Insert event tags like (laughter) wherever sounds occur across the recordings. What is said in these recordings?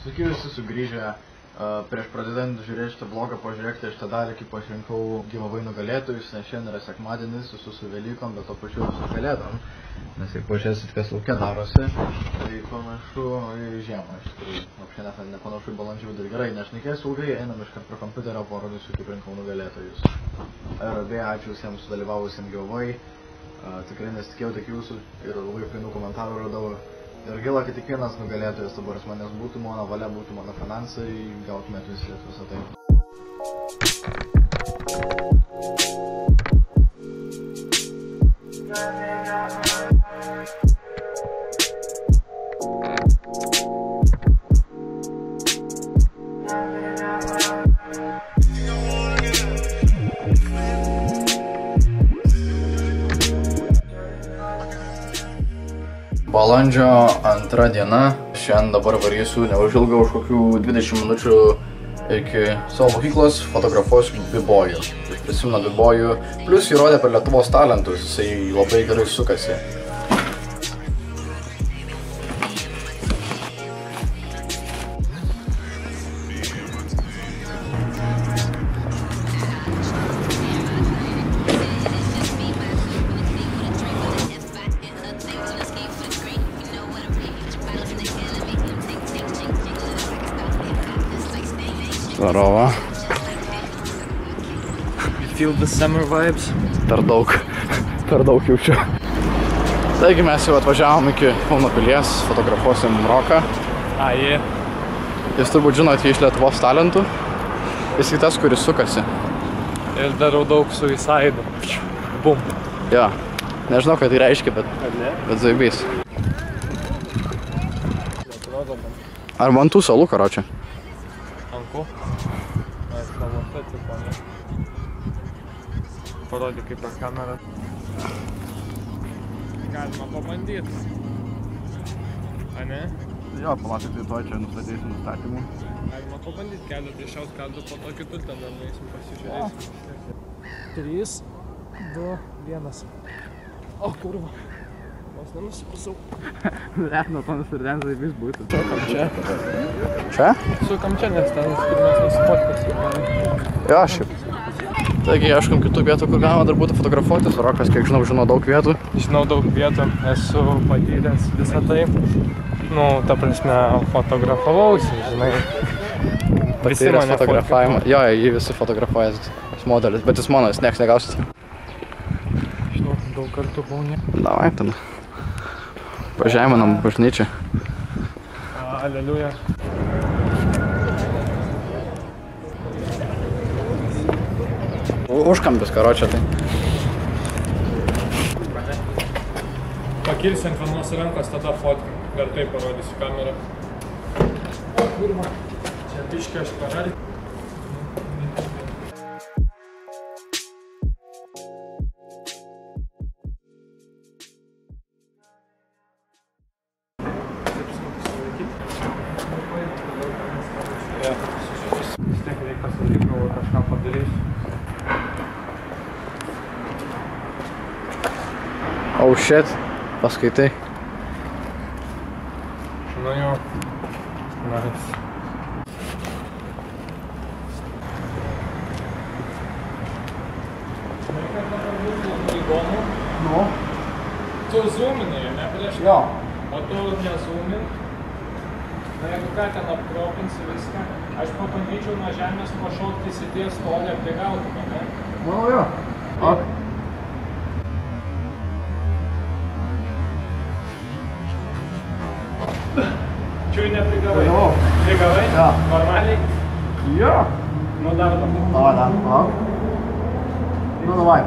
Sveiki visi sugrįžę. Uh, prieš pradedant žiūrėti šitą blogą, pažiūrėkite šitą dalį, kaip pasirinkau gyvavai nugalėtojus, nes šiandien yra sekmadienis, visus su Velykom, bet to pačiu ir su Kalėdom. Nes jeigu pažiūrėsit, kas laukia darosi, tai panašu į žiemą, iš tikrųjų. Apšė net nepanašu į balandžio vidurį. Gerai, nešnekėsiu ilgai, einam iškart prie kompiuterio, parodysiu, kaip rinkau nugalėtojus. Ir beje, ačiū visiems sudalyvavusiems gyvavai. Uh, tikrai nesitikėjau tik jūsų ir labai fainų komentarų radau. Ir gila, kad tik vienas nugalėtojas dabar manęs būtų, mano valia būtų mano finansai, gautumėt visi visą tai. Balandžio antra diena, šiandien dabar varysiu neužilgo už kokių 20 minučių iki savo mokyklos fotografuosiu bibojų. Prisimenu bibojų, plus jį rodė per Lietuvos talentus, jisai labai gerai sukasi. Здорово. You feel the summer vibes? Per daug, per daug jaučiu. Taigi mes jau atvažiavom iki Kauno pilies, fotografuosim Roką. A, jie. Jūs turbūt žinote jį iš Lietuvos talentų. Jis tas, kuris sukasi. Ir darau daug suicide. Bum. Jo. Nežinau, ką tai reiškia, bet, Ar ne? bet zaibys. Atrodo man. Ar man tų salų, karočią? Anku. Mes namuose tipo, ne? Parodė kaip per kamerą. Galima pabandyti. A ne? Jo, palaukit, tai to čia nustatysim nustatymų. Galima pabandyti keletą iššaut kadrų, po to kitur ten dar nueisim pasižiūrėsim. 3, 2, 1. O kurva. Vos nenusipusau. Net nuo to nusirdens zaibys būtų. Sukam čia. Čia? Sukam čia, nes ten mes nusifotkasim. Jo, šiaip. Taigi, ieškom kitų vietų, kur galima dar būtų fotografuotis. Rokas, kiek žinau, žino daug vietų. Žinau daug vietų, esu patyręs visą tai. Nu, ta prasme, fotografavausi, žinai. (laughs) Patyręs fotografavimą. Jo, jį visi fotografuoja tas modelis, bet jis mano, jis nieks negausit. Žinau, daug kartų buvau ne. Davai, tada. Pažeminam bažnyčią. Aleliuja. Užkampis, karočią, tai. Pakilsi ant vienos rankos, tada fotką. Dar taip parodysiu kamerą. O kurva, čia biškė aš paralį. Vis tiek reikia pasilikau kažką padarysiu. Oh shit. Paskaitai. Nu jo. Nice. Įdomu. Nu. Tu zoominai, ne prieš Jo. O tu nezoomink. Na jeigu ką ten apkropinsi viską, aš pabandyčiau nuo žemės pašokti įsities tolį apie galvą, ne? Nu, Na, no, jo. Ja. At... Čiūrį neprigavai? Prigavau. Prigavai? Ja. Normaliai? Jo. Ja. Nu dar dabar. O, dar. O. Nu, davai.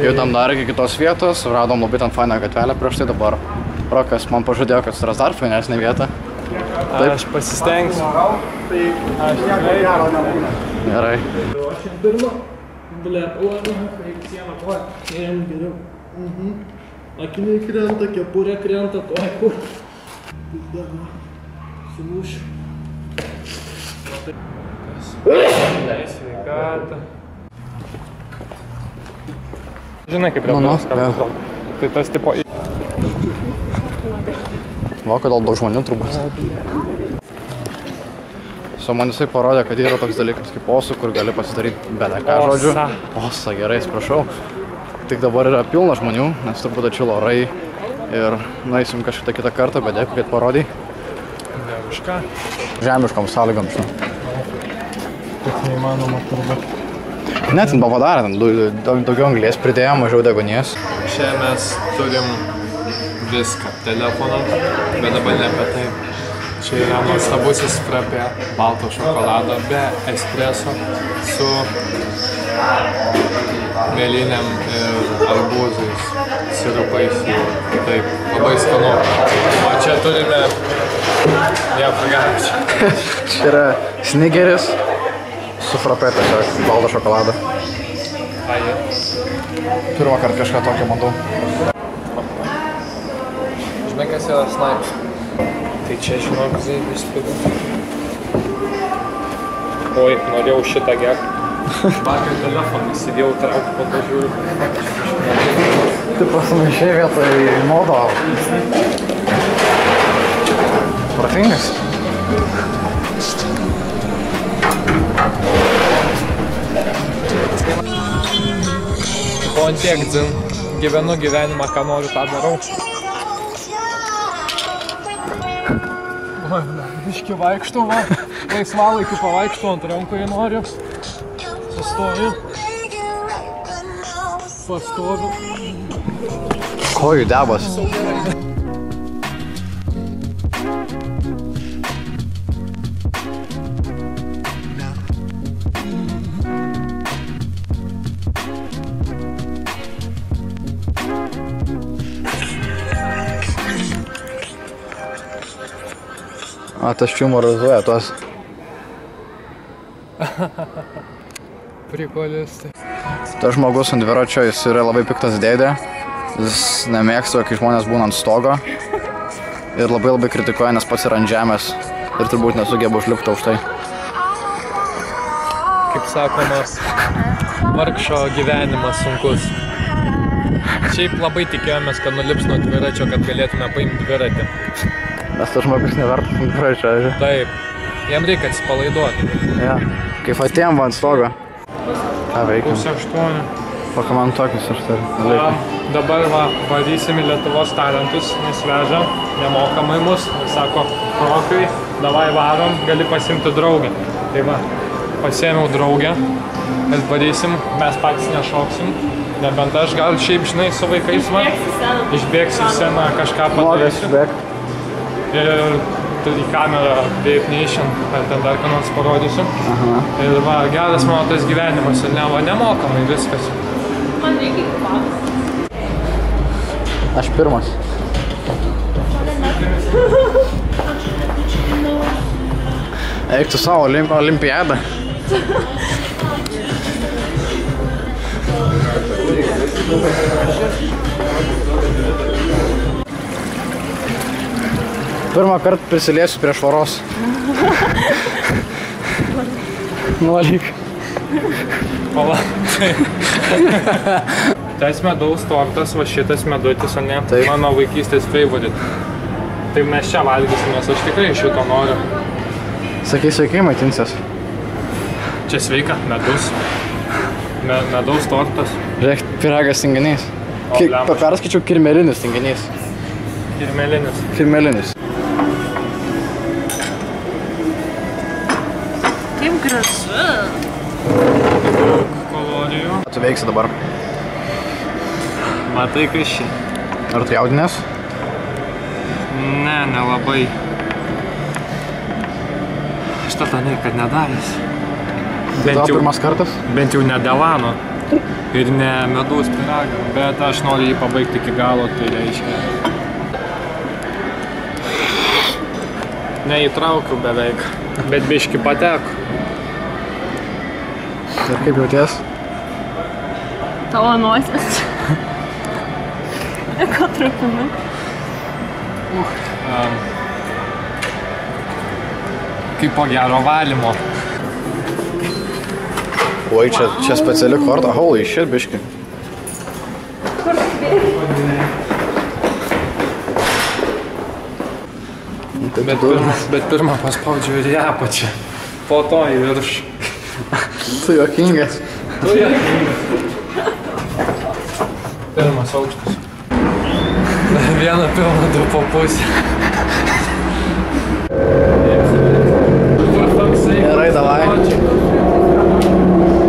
Judam dar iki kitos vietos, radom labai ten fainą gatvelę prieš tai dabar. Rokas man pažadėjo, kad suras dar fainesnę vietą. Taip. Aš pasistengsiu. Aš tikrai. Gerai. Aš ir pirma. Ble, uola, reikia sieną koja. Jam geriau. Mhm. Akiniai krenta, kepurė krenta, tuoj kur. Bėga. Sulūšiu. Sveikata. Žinai, kaip lietuvis kartais jo. atrodo. Tai tas tipo... Va, kodėl daug žmonių turbūt. Su man jisai parodė, kad yra toks dalykas kaip osų, kur gali pasidaryti bedą ką Osa. žodžiu. Osa, gerai, atsiprašau. Tik dabar yra pilna žmonių, nes turbūt atšilo orai. Ir nueisim kažkitą kitą kartą, bet dėkui, kad parodai. Ne, už ką? Žemiškom sąlygom, žinau. Kad neįmanoma turbūt. Net ten padarė, ten du- daug- daugiau anglės pridėjo, mažiau degonės. Čia mes turim viską. Telefoną, bet dabar ne apie tai. Čia yra nuostabusis frappė, balto šokolado be espreso su mėlynėm ir arbūzais, sirupais jų. Taip, labai skanu. O čia turime... Ne, pagaičiai. Čia yra snigeris su frape tiesiog, balto šokolado. Pirmą kartą kažką tokio matau. Žinai, kas yra snipes? Tai čia žinok, zaibis pigu. Oi, norėjau šitą gerti. Vakar telefoną įsidėjau traukti, po to žiūriu. Tu pasimaišai vietoj modo. Protingas. O tiek, dzin, gyvenu gyvenimą, ką noriu, tą darau. Biški vaikštau, va. Laisvalaikiu pavaikštau ant rankų, jei noriu. Sustoju. Pastoviu. Kojų debas. A, tas čiumorizuoja tuos. Prikolistai. Tas žmogus ant dviračio, jis yra labai piktas dėdė. Jis nemėgsta, kai žmonės būna ant stogo. Ir labai labai kritikuoja, nes pats yra ant žemės. Ir turbūt nesugeba užlipti aukštai. kaip sakoma, vargšo gyvenimas sunkus. Šiaip labai tikėjomės, kad nulips nuo dviračio, kad galėtume paimti dviratį. Nes tas žmogus nevertas (laughs) ant dviračio. žinai. Taip, jam reikia atsipalaiduoti. Ja. Kaip atėjom ant stogo. Ką veikiam? Pusė aštuonių. Pakomentuokis aš tai. Va, dabar va, varysim į Lietuvos talentus, nes veža nemokamai mus. Sako, rokai, davai varom, gali pasimti draugę. Tai va, pasiėmiau draugę ir varysim, mes patys nešoksim. Nebent aš gal šiaip, žinai, su vaikais va, išbėgsiu į sceną, kažką Nuogas padarysiu. bėg. Ir į kamerą Vape Nation, ar ten dar ką nors parodysiu. Aha. Ir va, geras mano tas gyvenimas, ir ne, va, nemokamai viskas. Man reikia kvapas. Aš pirmas. Eik tu savo olimp olimpiadą. Pirmą kartą prisiliesiu prie švaros. (laughs) Nuolyg. Pala. Tas medaus tortas, va šitas medutis, o ne? Taip. Mano vaikystės favorite. Tai mes čia valgysim, nes aš tikrai šito noriu. Sakai, sveikai maitinsies. Čia sveika, medus. Me, medaus tortas. Žiūrėk, piragas tinginys. O, Kaip blemba. perskaičiau kirmelinis tinginys. Ir melinis. Kirmelinis. Kaip gražu. Kalorijų. Tu veiksi dabar. Matai, kas šį? Ar tu jaudinės? Ne, nelabai. Šitą tą niekad nedaręs. Bent jau, pirmas kartas? bent jau ne Delano. Ir ne medaus pyragą. Bet aš noriu jį pabaigti iki galo, tai reiškia. Neįtraukiau beveik. Bet biški pateko. Ir kaip jauties? Tavo nosis. Ko trupinu? Um, kaip po gero valymo. Oi, čia, čia speciali korta. Holy shit, biški. Tai Bet pirma, bet pirmą paspaudžiu ir į apačią. Po to į viršų. Tu juokingas. Tu juokingas. Pirmas aukštas. (laughs) Vieną pilną, du po pusę. Gerai, davai.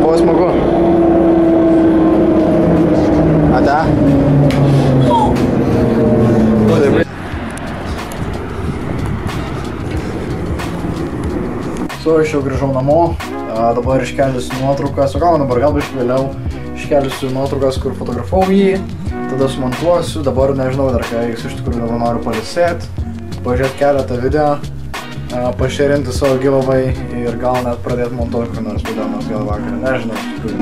Buvo smagu. Ate? Su, aš jau grįžau namo, a, dabar iškelsiu nuotraukas, o gal dabar gal biškai vėliau iškelsiu nuotraukas, kur fotografavau jį, tada sumontuosiu, dabar nežinau dar ką, jis iš tikrųjų dabar noriu palisėti, pažiūrėti keletą video, pašėrinti savo giveaway ir gal net pradėti montuoti kur nors video nors gal vakarą, nežinau iš tikrųjų.